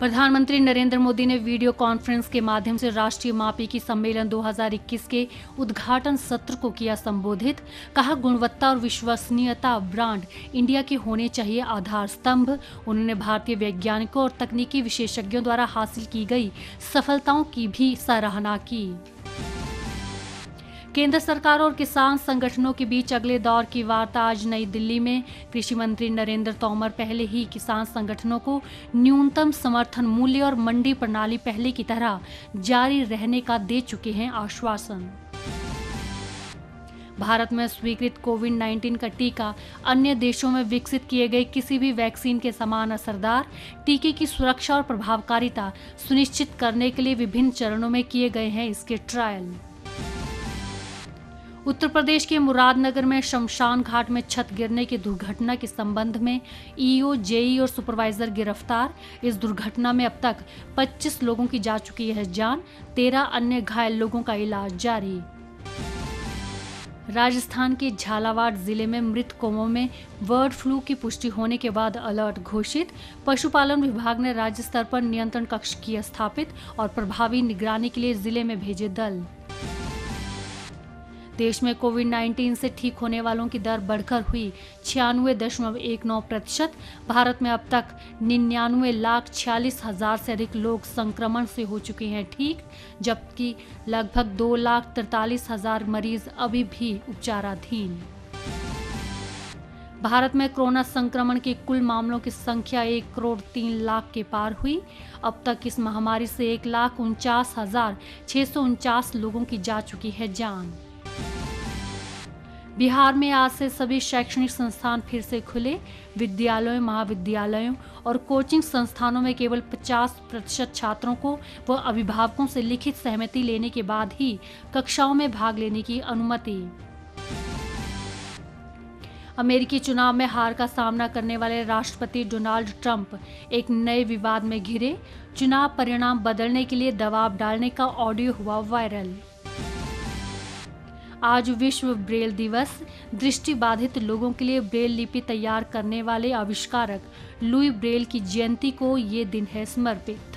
प्रधानमंत्री नरेंद्र मोदी ने video conference के माध्यम से राष्ट्रीय मापिकी सम्मेलन 2021 के उद्घाटन सत्र को किया संबोधित। कहा, गुणवत्ता और विश्वसनीयता ब्रांड इंडिया के होने चाहिए आधार स्तंभ। उन्होंने भारतीय वैज्ञानिकों और तकनीकी विशेषज्ञों द्वारा हासिल की गई सफलताओं की भी सराहना की। केंद्र सरकार और किसान संगठनों के बीच अगले दौर की वार्ता आज नई दिल्ली में। कृषि मंत्री नरेंद्र तोमर पहले ही किसान संगठनों को न्यूनतम समर्थन मूल्य और मंडी प्रणाली पहले की तरह जारी रहने का दे चुके हैं आश्वासन। भारत में स्वीकृत कोविड 19 का टीका अन्य देशों में विकसित किए गए किसी भी वैक्सीन के समान असरदार, टीके की सुरक्षा और प्रभावकारिता सुनिश्चित करने के लिए विभिन्न चरणों में किए गए हैं इसके ट्रायल। उत्तर प्रदेश के मुरादनगर में शमशान घाट में छत गिरने की दुर्घटना के संबंध में ईओ, जेई और सुपरवाइजर गिरफ़्तार। इस दुर्घटना में अब तक 25 लोगों की जा चुकी है जान 13 अन्य घायल लोगों का इलाज जारी। राजस्थान के झालावाड़ ज़िले में मृत कौमों में बर्ड फ्लू की पुष्टि होने के बाद अलर्ट घोषित। पशुपालन विभाग ने राज्य स्तर पर नियंत्रण कक्ष किया स्थापित और प्रभावी निगरानी के लिए ज़िले में भेजे दल। देश में कोविड 19 से ठीक होने वालों की दर बढ़कर हुई छियानवे दशमलव एक नौ प्रतिशत। भारत में अब तक निन्यानवे लाख छियालीस हज़ार से अधिक लोग संक्रमण से हो चुके हैं ठीक, जबकि लगभग दो लाख तिरतालीस हज़ार मरीज़ अभी भी उपचाराधीन। भारत में कोरोना संक्रमण के कुल मामलों की संख्या एक करोड़ तीन लाख के पार हुई। अब तक इस महामारी से एक लाख उनचास हज़ार छः सौ उनचास लोगों की जा चुकी है जान। बिहार में आज से सभी शैक्षणिक संस्थान फिर से खुले। विद्यालयों, महाविद्यालयों और कोचिंग संस्थानों में केवल 50 प्रतिशत छात्रों को व अभिभावकों से लिखित सहमति लेने के बाद ही कक्षाओं में भाग लेने की अनुमति। अमेरिकी चुनाव में हार का सामना करने वाले राष्ट्रपति डोनाल्ड ट्रंप एक नए विवाद में घिरे। चुनाव परिणाम बदलने के लिए दबाव डालने का ऑडियो हुआ वायरल। आज विश्व ब्रेल दिवस। दृष्टि बाधित लोगों के लिए ब्रेल लिपि तैयार करने वाले आविष्कारक लुई ब्रेल की जयंती को ये दिन है समर्पित।